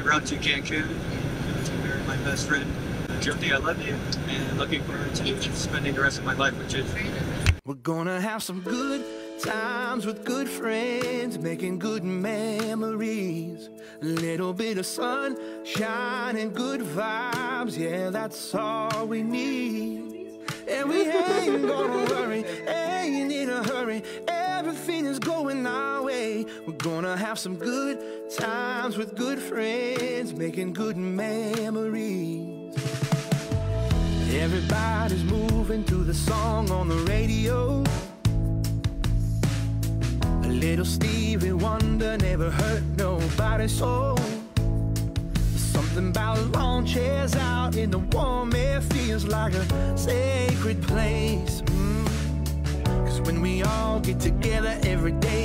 route to Cancun to marry my best friend, Jyoti. I love you, and looking forward to spending the rest of my life with you. We're gonna have some good times with good friends, making good memories. A little bit of sunshine and good vibes, yeah, that's all we need. And we ain't gonna worry, ain't in a hurry. Everything is going our. We're gonna have some good times with good friends, making good memories. Everybody's moving to the song on the radio. A little Stevie Wonder never hurt nobody's soul. Something about lawn chairs out in the warm air feels like a sacred place. Mm. Cause when we all get together, every day